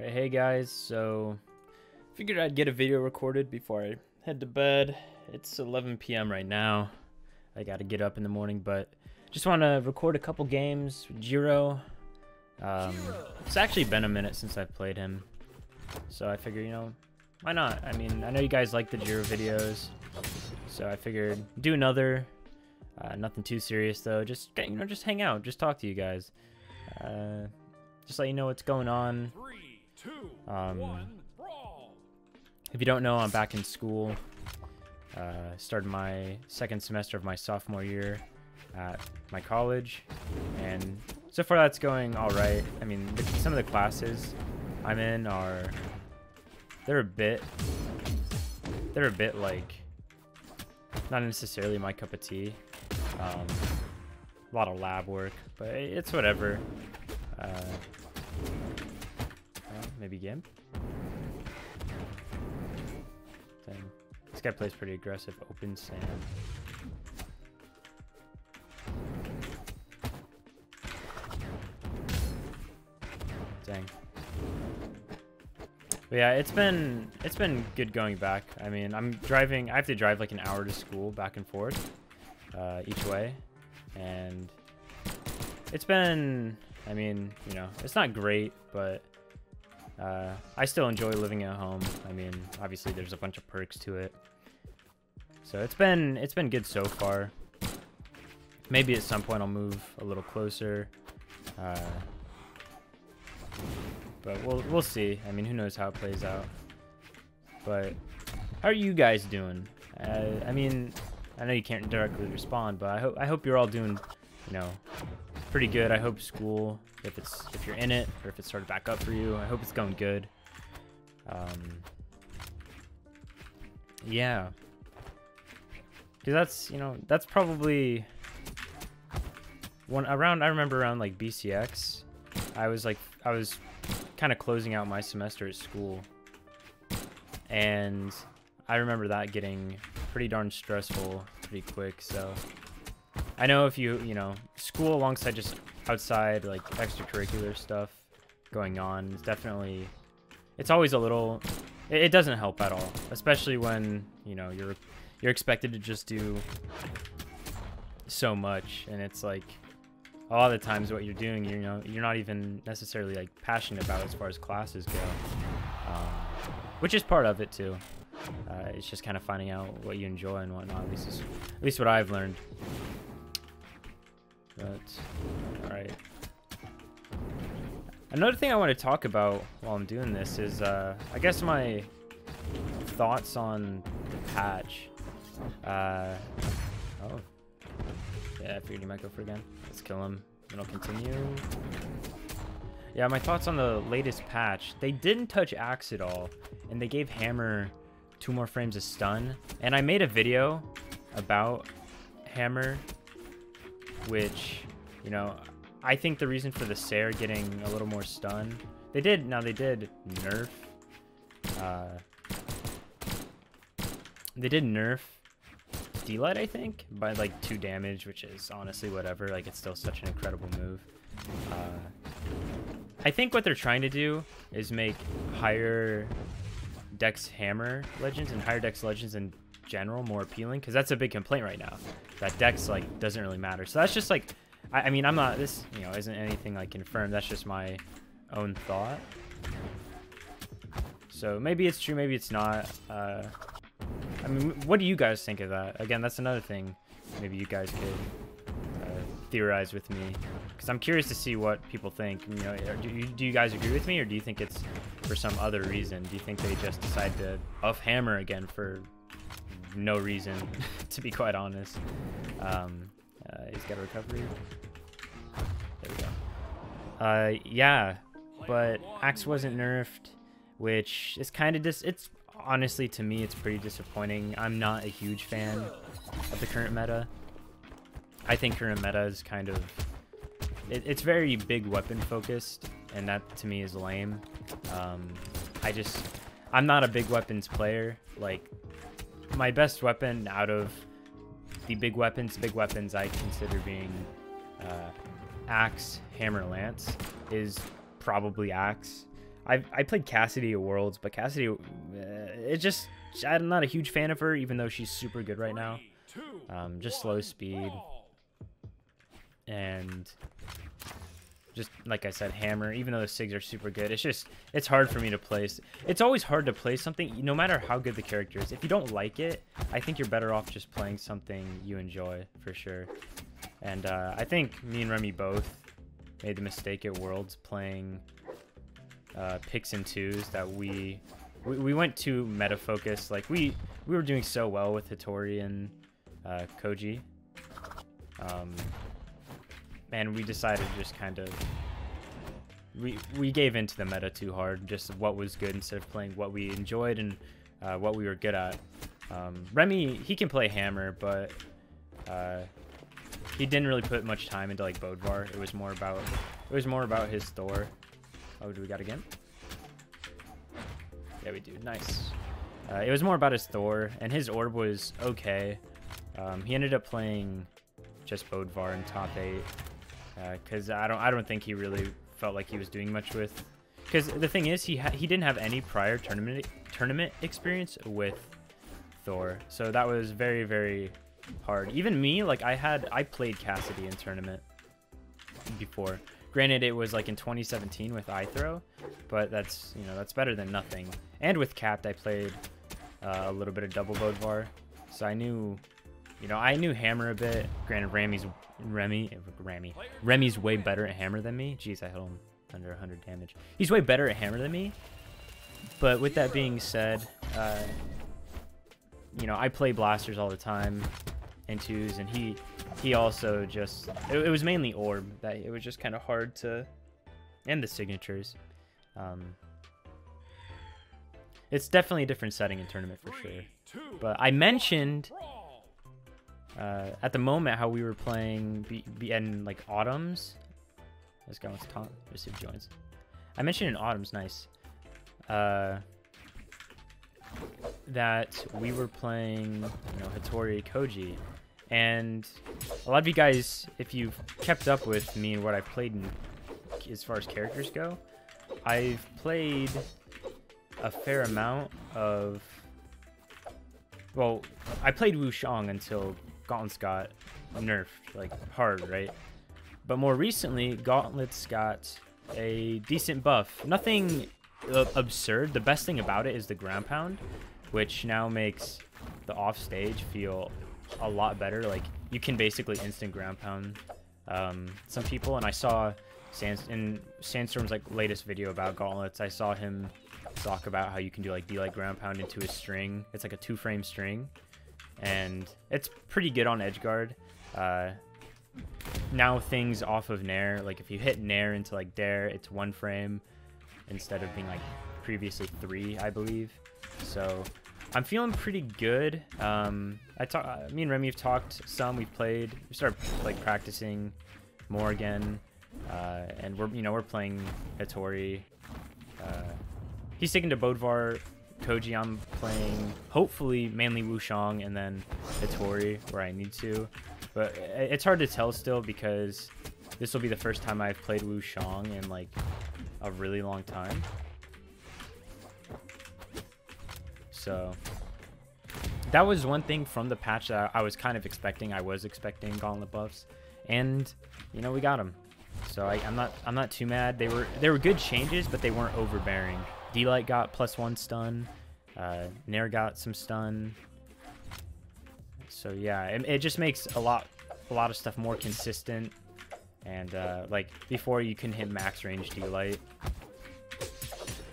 Alright, hey guys, so figured I'd get a video recorded before I head to bed. It's 11 p.m. right now. I gotta get up in the morning, but just want to record a couple games. Jiro. Um, it's actually been a minute since I've played him, so I figured, you know, why not? I mean, I know you guys like the Jiro videos, so I figured do another. Uh, nothing too serious though. Just you know, just hang out, just talk to you guys. Uh, just let you know what's going on. Um. If you don't know, I'm back in school. Uh, started my second semester of my sophomore year at my college, and so far that's going all right. I mean, the, some of the classes I'm in are they're a bit they're a bit like not necessarily my cup of tea. Um, a lot of lab work, but it's whatever. Uh, maybe Gimp. Dang. This guy plays pretty aggressive. Open sand. Dang. But yeah, it's been it's been good going back. I mean, I'm driving. I have to drive like an hour to school back and forth uh, each way, and it's been. I mean, you know, it's not great, but uh, I still enjoy living at home. I mean, obviously there's a bunch of perks to it. So it's been it's been good so far. Maybe at some point I'll move a little closer. Uh, but we'll we'll see. I mean, who knows how it plays out. But how are you guys doing? Uh, I mean, I know you can't directly respond, but I hope I hope you're all doing, you know, pretty good. I hope school, if it's if you're in it or if it started back up for you, I hope it's going good. Um, yeah, because that's you know that's probably one around. I remember around like BCX, I was like I was kind of closing out my semester at school, and I remember that getting pretty darn stressful pretty quick. So I know if you, you know, school alongside just outside like extracurricular stuff going on it's definitely, it's always a little, it, it doesn't help at all, especially when, you know, you're, you're expected to just do so much and it's like a lot of the times what you're doing, you know, you're not even necessarily like passionate about as far as classes go, um, which is part of it too. Uh, it's just kind of finding out what you enjoy and whatnot. At least, at least what I've learned. But, alright. Another thing I want to talk about while I'm doing this is, uh, I guess my thoughts on the patch. Uh, oh. Yeah, I figured he might go for it again. Let's kill him. Then I'll continue. Yeah, my thoughts on the latest patch. They didn't touch Axe at all, and they gave Hammer two more frames of stun. And I made a video about Hammer which, you know, I think the reason for the Sair getting a little more stun, they did, now they did nerf, uh, they did nerf D-Light, I think, by like two damage, which is honestly whatever, like it's still such an incredible move. Uh, I think what they're trying to do is make higher Dex Hammer Legends and higher Dex Legends in general more appealing because that's a big complaint right now. That dex like doesn't really matter. So that's just like I, I, mean i'm not this you know isn't anything like confirmed. That's just my own thought. So maybe it's true maybe it's not uh i mean what do you guys think of that? Again that's another thing maybe you guys could uh, theorize with me. Because i'm curious to see what people think. You know do you, do you guys agree with me or do you think it's for some other reason? Do you think they just decide to buff hammer again for no reason, to be quite honest. Um, uh, he's got a recovery. There we go. Uh, yeah, but Axe wasn't nerfed, which is kind of dis. It's honestly to me, it's pretty disappointing. I'm not a huge fan of the current meta. I think current meta is kind of it, it's very big weapon focused, and that to me is lame. Um, I just I'm not a big weapons player. Like my best weapon out of the big weapons, big weapons I consider being uh, axe, hammer, lance, is probably axe. I I played Cassidy at Worlds, but Cassidy, uh, it just I'm not a huge fan of her, even though she's super good right now. Um, just slow speed and just like I said, hammer. Even though the sigs are super good, it's just it's hard for me to place. It's always hard to play something, no matter how good the character is. If you don't like it, I think you're better off just playing something you enjoy for sure. And uh, I think me and Remy both made the mistake at Worlds playing uh, picks and twos that we, we we went too meta focused. Like we we were doing so well with Hattori and uh, Koji. Um, and we decided just kind of we we gave into the meta too hard just what was good instead of playing what we enjoyed and uh, what we were good at. Um, Remy he can play hammer but uh, he didn't really put much time into like Bodvar. It was more about it was more about his Thor. Oh do we got again? Yeah we do. Nice. Uh, it was more about his Thor and his orb was okay. Um, he ended up playing just Bodvar in top eight because I don't I don't think he really felt like he was doing much with. Because the thing is, he he didn't have any prior tournament tournament experience with Thor, so that was very very hard. Even me, like I had I played Cassidy in tournament before. Granted, it was like in 2017 with iThrow, but that's you know that's better than nothing. And with Capped, I played uh, a little bit of double Bodvar, so I knew you know, I knew Hammer a bit. Granted, Remy's Remy, Remy, Remy's way better at Hammer than me. Jeez, I hit him under 100 damage. He's way better at Hammer than me. But with that being said, uh, you know, I play blasters all the time and twos, and he he also just it, it was mainly orb that it was just kind of hard to, and the signatures. Um, it's definitely a different setting in tournament for sure. But I mentioned. Uh, at the moment how we were playing in like autumns. This guy wants to talk. Let's see if joins. I mentioned in autumns, nice. Uh, that we were playing, you know, Hattori Koji, and a lot of you guys, if you've kept up with me and what I've played in, as far as characters go, I've played a fair amount of. Well, I played Wu Shang until Gauntlets got nerfed, like hard, right? But more recently, Gauntlets got a decent buff. Nothing uh, absurd. The best thing about it is the ground pound, which now makes the off stage feel a lot better. Like you can basically instant ground pound um, some people, and I saw Sand in Sandstorm's like latest video about Gauntlets. I saw him talk about how you can do like D-like ground pound into a string. It's like a two-frame string, and it's pretty good on edge guard. Uh, now things off of Nair, like if you hit Nair into like D-air, it's one frame instead of being like previously three, I believe. So I'm feeling pretty good. Um, I talk, uh, me and Remy have talked some. We've played. We started like practicing more again, uh, and we're you know we're playing Hattori. Uh, he's sticking to Bodvar. Koji, I'm playing hopefully mainly Wushang and then Hattori where I need to. But it's hard to tell still because this will be the first time I've played Wushang in like a really long time. So that was one thing from the patch that I was kind of expecting. I was expecting gauntlet buffs, and you know we got them. So I, I'm not I'm not too mad. They were they were good changes, but they weren't overbearing. D-Light got plus one stun. Uh, Nair got some stun. So yeah, it, it just makes a lot a lot of stuff more consistent. And uh, like before, you can hit max range D-Light.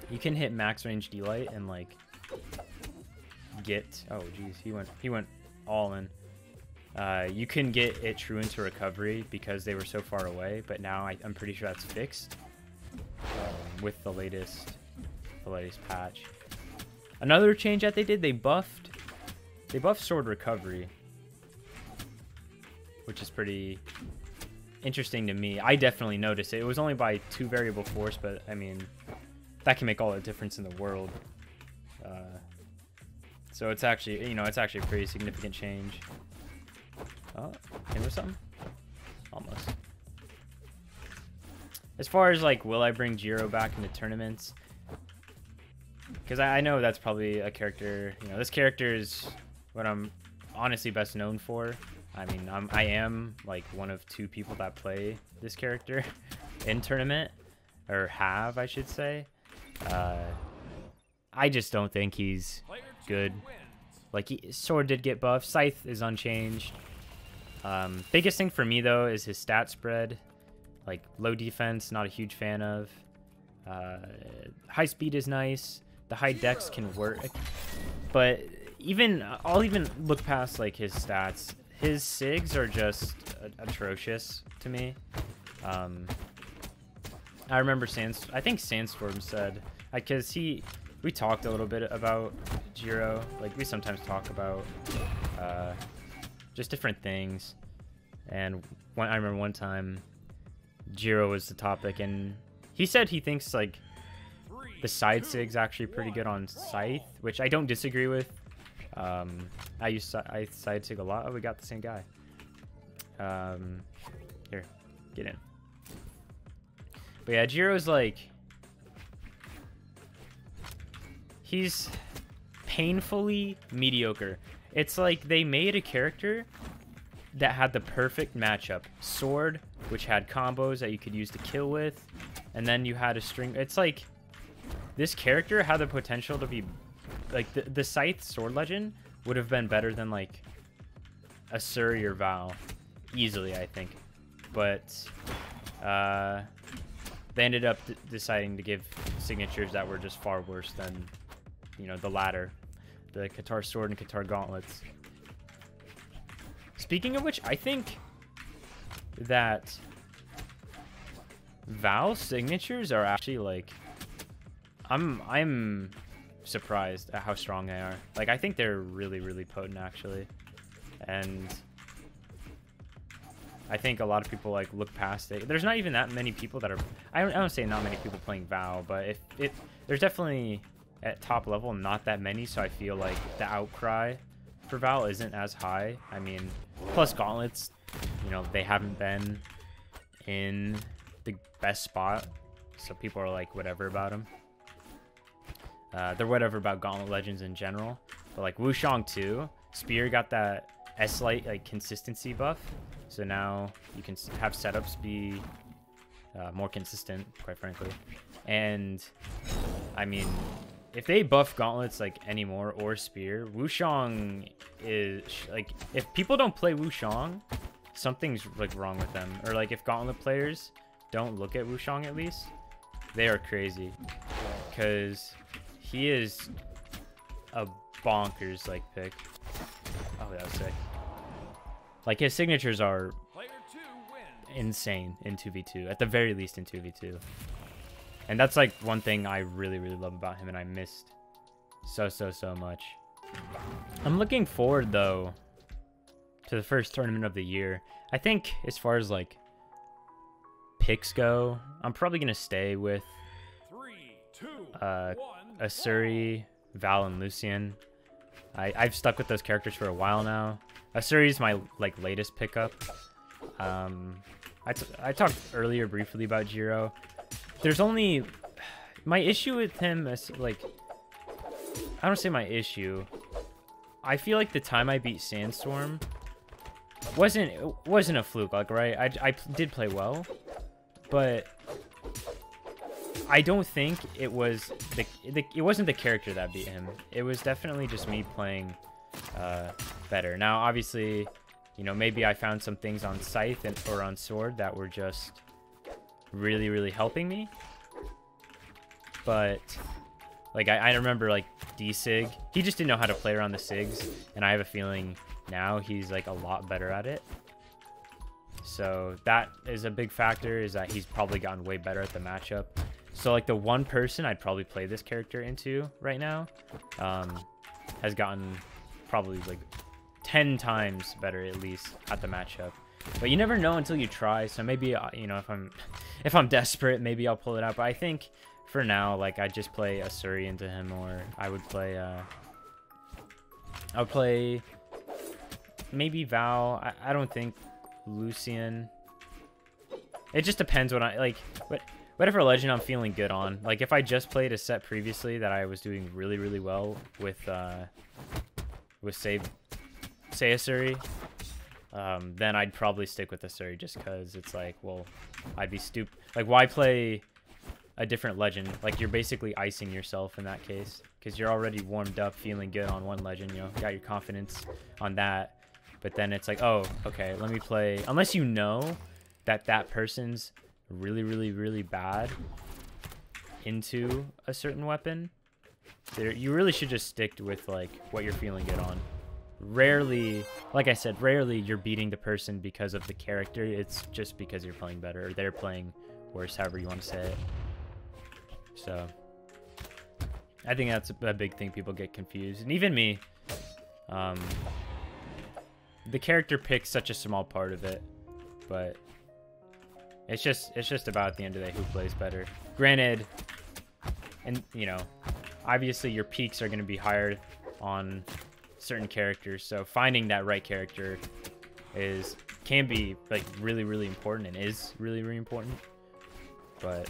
You can hit max range D-Light and like get oh jeez, he went he went all in uh, you can get it true into recovery because they were so far away but now I, i'm pretty sure that's fixed um, with the latest the latest patch another change that they did they buffed they buffed sword recovery which is pretty interesting to me i definitely noticed it it was only by two variable force but i mean that can make all the difference in the world uh, so it's actually, you know, it's actually a pretty significant change. Oh, hit with something? Almost. As far as like, will I bring Jiro back into tournaments? Because I, I know that's probably a character. You know, this character is what I'm honestly best known for. I mean, I'm, I am like one of two people that play this character in tournament, or have I should say. Uh, I just don't think he's good. Like he, sword did get buffed. Scythe is unchanged. Um, biggest thing for me though is his stat spread. Like low defense, not a huge fan of. Uh, high speed is nice. The high dex can work, but even I'll even look past like his stats. His sigs are just atrocious to me. Um, I remember Sands. I think Sandstorm said because he we talked a little bit about Jiro. Like we sometimes talk about uh, just different things. And I remember one time Jiro was the topic, and he said he thinks like the side sig's actually pretty good on Scythe, which I don't disagree with. Um, I use I side sig a lot. Oh, we got the same guy. Um, here, get in. But yeah, Jiro's like he's painfully mediocre. It's like they made a character that had the perfect matchup. Sword, which had combos that you could use to kill with, and then you had a string. It's like this character had the potential to be like the, the Scythe Sword Legend would have been better than like a Suri or Val easily, I think. But uh, they ended up deciding to give signatures that were just far worse than you know the latter, the Katar Sword and Katar Gauntlets. Speaking of which, I think that Val signatures are actually like I'm I'm surprised at how strong they are. Like I think they're really really potent actually. And I think a lot of people like look past it. There's not even that many people that are I don't, I don't say not many people playing Val, but if it there's definitely at top level not that many, so I feel like the outcry for Val isn't as high. I mean, plus gauntlets, you know, they haven't been in the best spot, so people are like whatever about them. Uh, they're whatever about Gauntlet Legends in general, but like Wushang 2, Spear got that S light like consistency buff, so now you can have setups be uh, more consistent, quite frankly. And I mean, if they buff gauntlets like anymore or spear, Wushang is like if people don't play Wushang, something's like wrong with them. Or like if gauntlet players don't look at Wushang at least, they are crazy. Cause he is a bonkers like pick. Oh, that was sick. Like his signatures are Player two wins. insane in 2v2 at the very least in 2v2 and that's like one thing i really really love about him and i missed so so so much i'm looking forward though to the first tournament of the year i think as far as like picks go i'm probably gonna stay with Uh, Asuri, Val, and Lucian. I, I've stuck with those characters for a while now. Asuri is my like latest pickup. Um, I, I talked earlier briefly about Jiro. There's only my issue with him is like I don't say my issue. I feel like the time I beat Sandstorm wasn't wasn't a fluke. Like right, I, I did play well, but I don't think it was the, the it wasn't the character that beat him. It was definitely just me playing uh, better. Now, obviously, you know maybe I found some things on Scythe and, or on Sword that were just really really helping me. But like I, I remember like D Sig, he just didn't know how to play around the Sigs, and I have a feeling now he's like a lot better at it. So that is a big factor is that he's probably gotten way better at the matchup. So like the one person I'd probably play this character into right now um, has gotten probably like 10 times better at least at the matchup. But you never know until you try. So maybe uh, you know if I'm if I'm desperate, maybe I'll pull it out. But I think for now, like I just play a Asuri into him, or I would play uh, I'll play maybe Val. I, I don't think Lucian. It just depends what I like. But whatever legend I'm feeling good on. Like if I just played a set previously that I was doing really really well with uh, with save, say a Sayasuri, um, then I'd probably stick with the Suri just because it's like, well, I'd be stupid. Like why play a different legend? Like you're basically icing yourself in that case because you're already warmed up, feeling good on one legend. You know, got your confidence on that. But then it's like, oh, okay, let me play. Unless you know that that person's really, really, really bad into a certain weapon, there, you really should just stick with like what you're feeling good on. Rarely, like I said, rarely you're beating the person because of the character. It's just because you're playing better or they're playing worse, however you want to say it. So, I think that's a big thing people get confused, and even me. Um, the character picks such a small part of it, but it's just it's just about the end of the day who plays better. Granted, and you know, obviously your peaks are going to be higher on certain characters, so finding that right character is can be like really really important and is really really important. But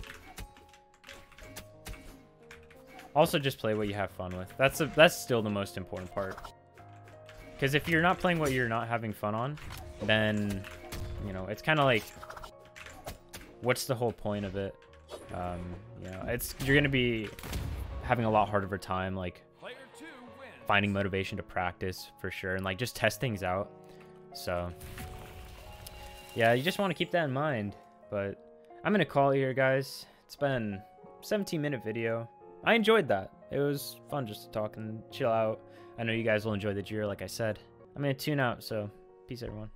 also just play what you have fun with. That's a, that's still the most important part. Because if you're not playing what you're not having fun on, then, you know, it's kind of like, what's the whole point of it? Um, you know, it's you're gonna be having a lot harder of a time, like finding motivation to practice for sure, and like just test things out. So, yeah, you just want to keep that in mind. But I'm gonna call it here, guys. It's been 17 minute video. I enjoyed that. It was fun just to talk and chill out. I know you guys will enjoy the Jiro, like I said. I'm to tune out, so peace, everyone.